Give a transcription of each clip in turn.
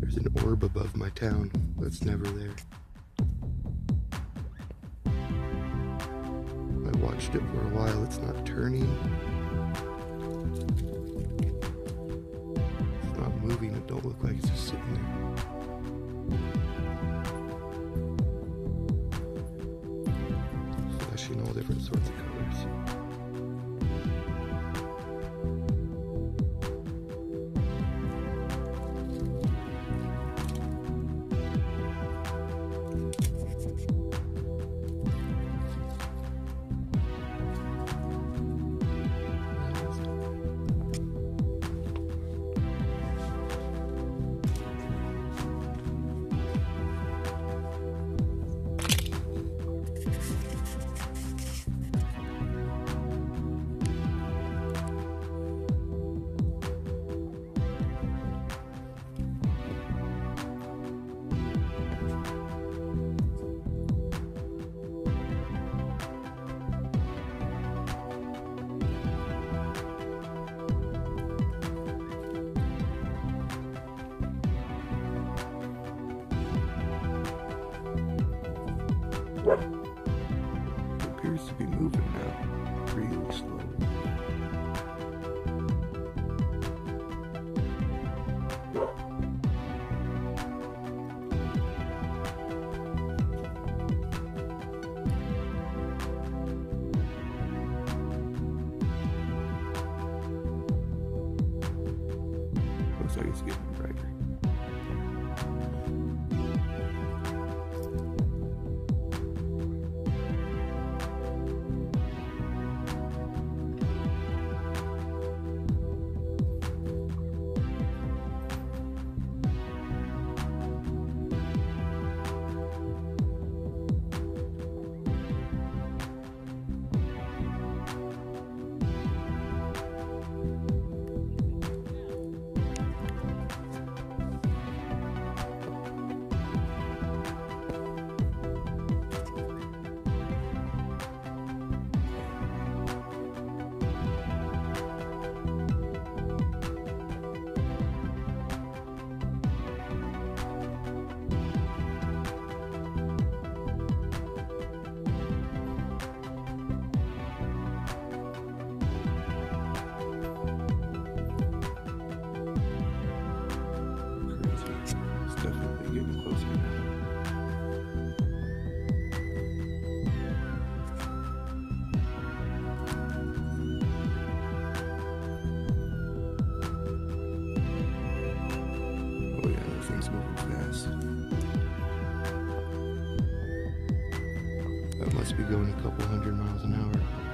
There's an orb above my town that's never there. I watched it for a while, it's not turning. It's not moving, it don't look like it's just sitting there. Flashing all different sorts of colors. It appears to be moving now, really slowly. Looks like it's getting getting closer now. Oh yeah, thing's moving fast. That must be going a couple hundred miles an hour.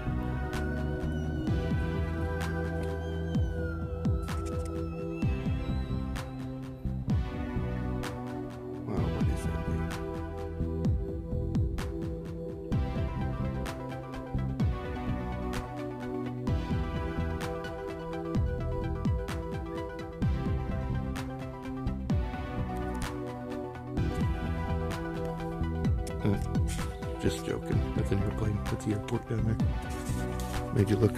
Uh, just joking. That's an airplane. That's the airport down there. Made you look.